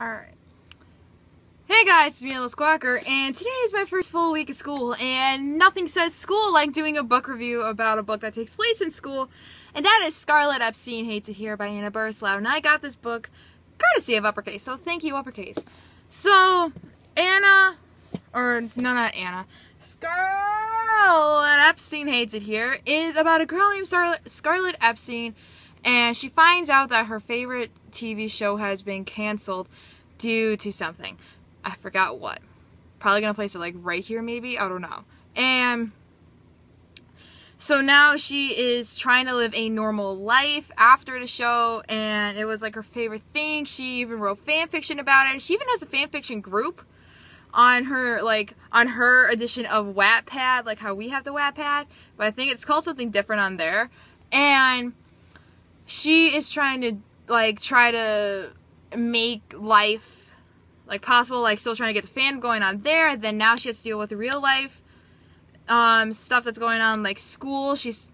Alright. Hey guys, it's me, Little Squawker, and today is my first full week of school, and nothing says school like doing a book review about a book that takes place in school, and that is Scarlett Epstein Hates It Here by Anna Breslaw, and I got this book courtesy of Uppercase, so thank you, Uppercase. So, Anna, or no, not Anna, Scarlett Epstein Hates It Here is about a girl named Scarlett Epstein, and she finds out that her favorite TV show has been canceled due to something. I forgot what. Probably gonna place it like right here, maybe. I don't know. And so now she is trying to live a normal life after the show, and it was like her favorite thing. She even wrote fan fiction about it. She even has a fan fiction group on her like on her edition of Wattpad, like how we have the Wattpad, but I think it's called something different on there. And she is trying to like try to make life like possible, like still trying to get the fan going on there. Then now she has to deal with real life um, stuff that's going on, like school. She's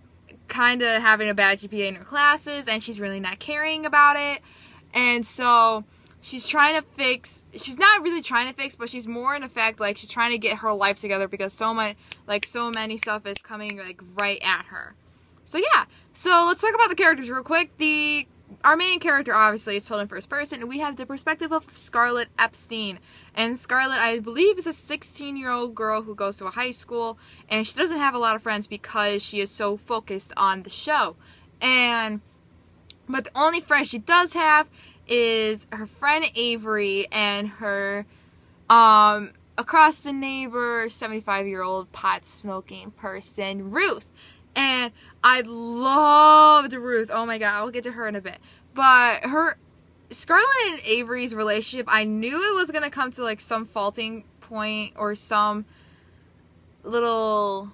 kind of having a bad GPA in her classes, and she's really not caring about it. And so she's trying to fix. She's not really trying to fix, but she's more in effect like she's trying to get her life together because so much, like so many stuff is coming like right at her. So yeah. So let's talk about the characters real quick. The our main character obviously is told in first person and we have the perspective of Scarlett Epstein and Scarlett I believe is a 16 year old girl who goes to a high school and she doesn't have a lot of friends because she is so focused on the show and but the only friend she does have is her friend Avery and her um across the neighbor 75 year old pot smoking person Ruth and I loved Ruth. Oh my god, I'll get to her in a bit. But her Scarlett and Avery's relationship, I knew it was gonna come to like some faulting point or some little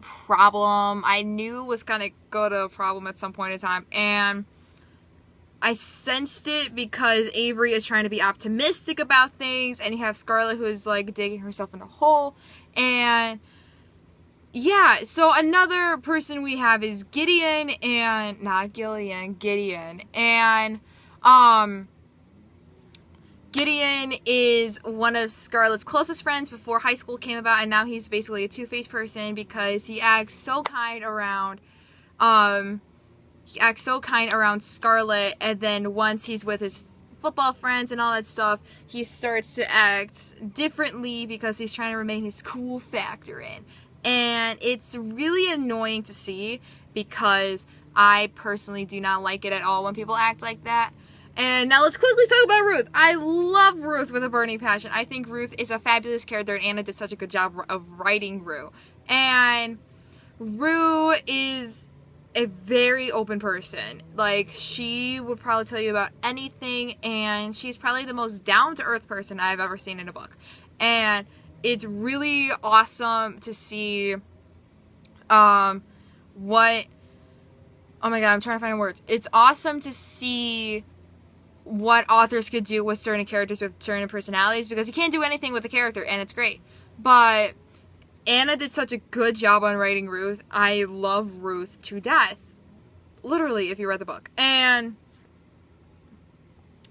problem. I knew was gonna go to a problem at some point in time, and I sensed it because Avery is trying to be optimistic about things, and you have Scarlett who is like digging herself in a hole, and yeah, so another person we have is Gideon and not Gillian, Gideon. And um Gideon is one of Scarlett's closest friends before high school came about and now he's basically a two-faced person because he acts so kind around um he acts so kind around Scarlett, and then once he's with his football friends and all that stuff, he starts to act differently because he's trying to remain his cool factor in and it's really annoying to see because I personally do not like it at all when people act like that. And now let's quickly talk about Ruth. I love Ruth with a burning passion. I think Ruth is a fabulous character, and Anna did such a good job of writing Rue. And Rue is a very open person. Like, she would probably tell you about anything, and she's probably the most down to earth person I've ever seen in a book. And it's really awesome to see um what oh my god i'm trying to find words. It's awesome to see what authors could do with certain characters with certain personalities because you can't do anything with a character and it's great. But anna did such a good job on writing ruth. I love ruth to death literally if you read the book. And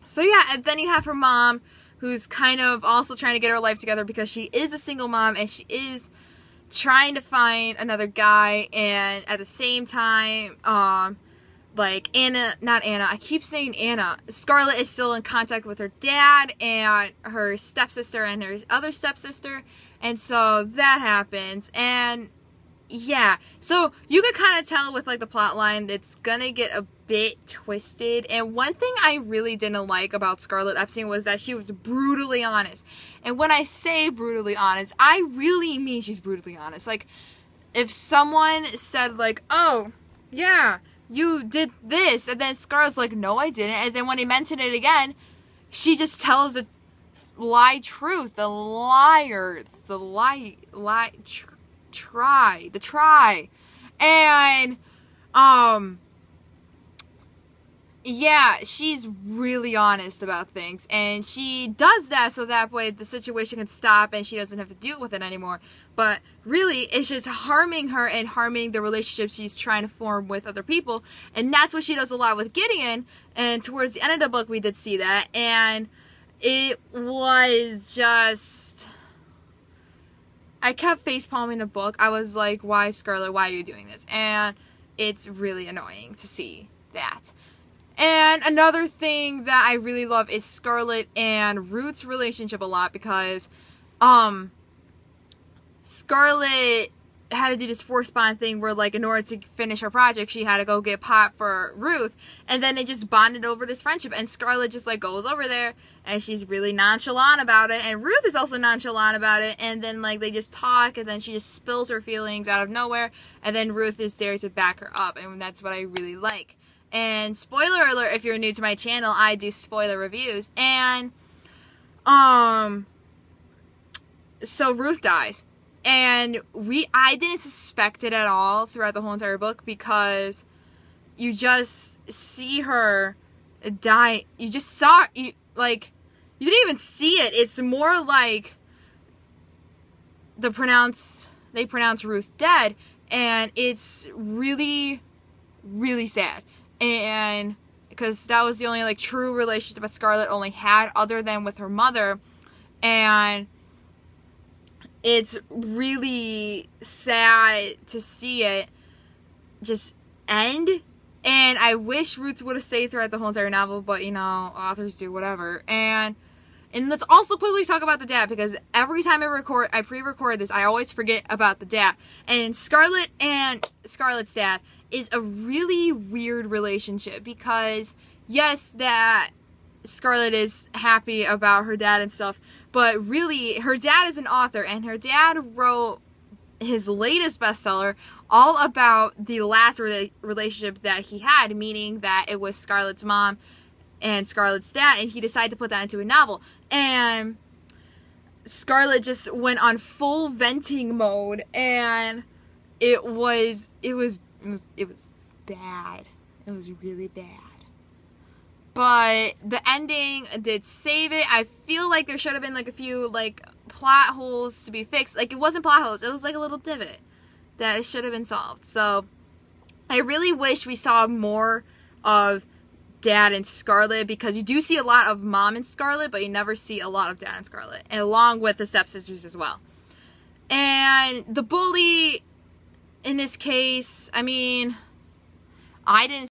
so yeah and then you have her mom who's kind of also trying to get her life together because she is a single mom and she is trying to find another guy. And at the same time um like Anna not Anna I keep saying Anna. Scarlett is still in contact with her dad and her stepsister and her other stepsister. And so that happens. And yeah so you could kind of tell with like the plot line it's gonna get a bit twisted. And one thing I really didn't like about Scarlett Epstein was that she was brutally honest. And when I say brutally honest, I really mean she's brutally honest. Like, if someone said, like, oh, yeah, you did this, and then Scarlett's like, no, I didn't. And then when he mentioned it again, she just tells a lie truth, the liar, the lie, lie, try, the try. And, um, yeah, she's really honest about things, and she does that so that way the situation can stop and she doesn't have to deal with it anymore. But really, it's just harming her and harming the relationship she's trying to form with other people, and that's what she does a lot with Gideon. And towards the end of the book, we did see that, and it was just I kept face palming the book. I was like, why Scarlett, why are you doing this? And it's really annoying to see that. And another thing that I really love is Scarlett and Ruth's relationship a lot because um Scarlett had to do this force bond thing where like in order to finish her project she had to go get pot for Ruth and then they just bonded over this friendship and scarlett just like goes over there and she's really nonchalant about it and Ruth is also nonchalant about it and then like they just talk and then she just spills her feelings out of nowhere and then Ruth is there to back her up and that's what I really like. And spoiler alert if you're new to my channel, I do spoiler reviews and um so Ruth dies and we I didn't suspect it at all throughout the whole entire book because you just see her die. You just saw you like you didn't even see it. It's more like the pronounce they pronounce Ruth dead and it's really really sad. And because that was the only like true relationship that Scarlett only had other than with her mother. And it's really sad to see it just end. And I wish Roots would have stayed throughout the whole entire novel, but you know, authors do whatever. And and let's also quickly talk about the dad because every time I record, I pre-record this, I always forget about the dad. And Scarlett and Scarlett's dad is a really weird relationship because yes, that Scarlett is happy about her dad and stuff, but really, her dad is an author, and her dad wrote his latest bestseller all about the last re- relationship that he had, meaning that it was Scarlett's mom and Scarlett's dad, and he decided to put that into a novel. And Scarlett just went on full venting mode, and it was it was it was, it was bad. It was really bad but the ending did save it. I feel like there should have been like a few like plot holes to be fixed. Like it wasn't plot holes, it was like a little divot that should have been solved. So I really wish we saw more of Dad and Scarlett because you do see a lot of Mom and Scarlett, but you never see a lot of Dad and Scarlett, and along with the stepsisters as well. And the bully in this case, I mean, I didn't